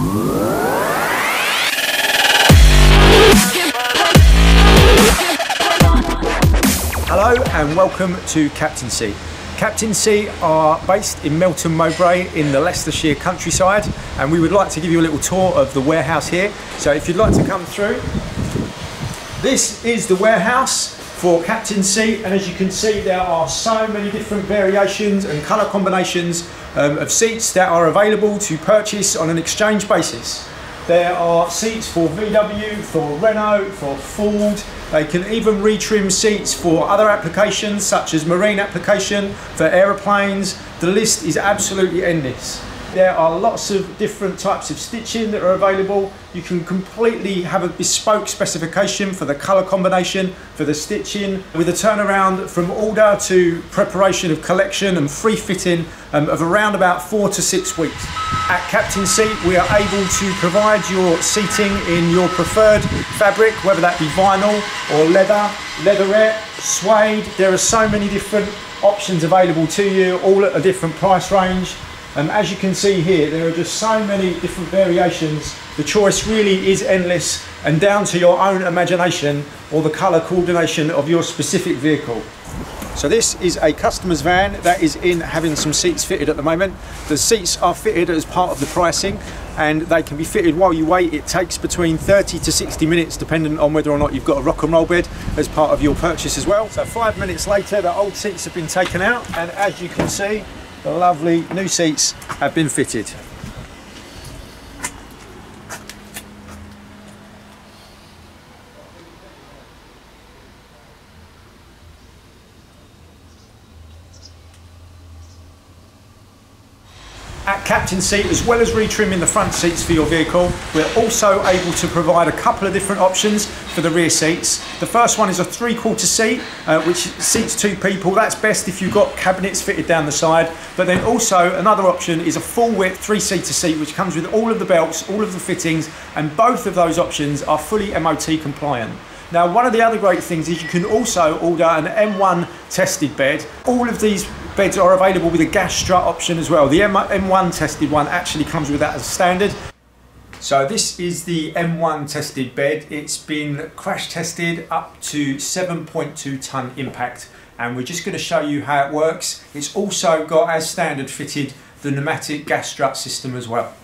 Hello and welcome to Captain Seat. Captain Seat are based in Melton Mowbray in the Leicestershire countryside and we would like to give you a little tour of the warehouse here. So if you'd like to come through, this is the warehouse for Captain Seat and as you can see there are so many different variations and colour combinations um, of seats that are available to purchase on an exchange basis. There are seats for VW, for Renault, for Ford. They can even retrim seats for other applications such as marine application, for aeroplanes. The list is absolutely endless. There are lots of different types of stitching that are available. You can completely have a bespoke specification for the colour combination, for the stitching, with a turnaround from order to preparation of collection and free fitting um, of around about four to six weeks. At Captain Seat, we are able to provide your seating in your preferred fabric, whether that be vinyl or leather, leatherette, suede. There are so many different options available to you, all at a different price range. And as you can see here, there are just so many different variations. The choice really is endless and down to your own imagination or the colour coordination of your specific vehicle. So this is a customer's van that is in having some seats fitted at the moment. The seats are fitted as part of the pricing and they can be fitted while you wait. It takes between 30 to 60 minutes depending on whether or not you've got a rock and roll bed as part of your purchase as well. So five minutes later the old seats have been taken out and as you can see lovely new seats have been fitted. At Captain Seat, as well as retrimming the front seats for your vehicle, we're also able to provide a couple of different options for the rear seats. The first one is a three quarter seat, uh, which seats two people. That's best if you've got cabinets fitted down the side. But then also another option is a full width three seater seat, which comes with all of the belts, all of the fittings, and both of those options are fully MOT compliant. Now, one of the other great things is you can also order an M1 tested bed. All of these beds are available with a gas strut option as well. The M1 tested one actually comes with that as standard. So this is the M1 tested bed. It's been crash tested up to 7.2 ton impact and we're just going to show you how it works. It's also got as standard fitted the pneumatic gas strut system as well.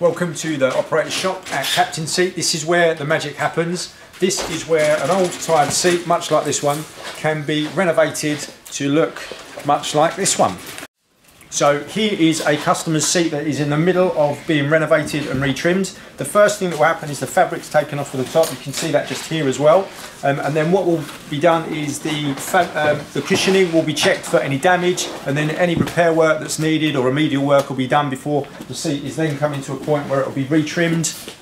Welcome to the operator's shop at Captain Seat. This is where the magic happens. This is where an old tired seat, much like this one, can be renovated to look much like this one. So here is a customer's seat that is in the middle of being renovated and retrimmed. The first thing that will happen is the fabric's taken off of the top. You can see that just here as well. Um, and then what will be done is the, um, the cushioning will be checked for any damage and then any repair work that's needed or remedial work will be done before the seat is then coming to a point where it will be retrimmed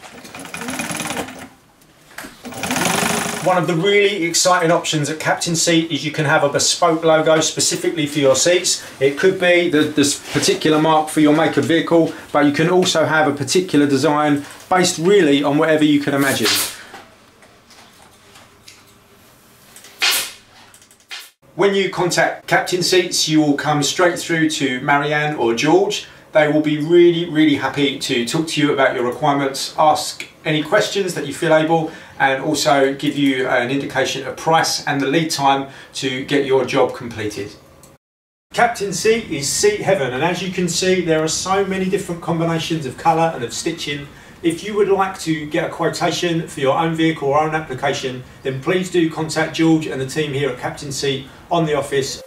One of the really exciting options at Captain Seat is you can have a bespoke logo specifically for your seats. It could be the, this particular mark for your make of vehicle, but you can also have a particular design based really on whatever you can imagine. When you contact Captain Seats, you will come straight through to Marianne or George. They will be really, really happy to talk to you about your requirements, ask any questions that you feel able, and also give you an indication of price and the lead time to get your job completed. Captain Seat is seat heaven and as you can see there are so many different combinations of colour and of stitching. If you would like to get a quotation for your own vehicle or own application then please do contact George and the team here at Captain Seat on the office.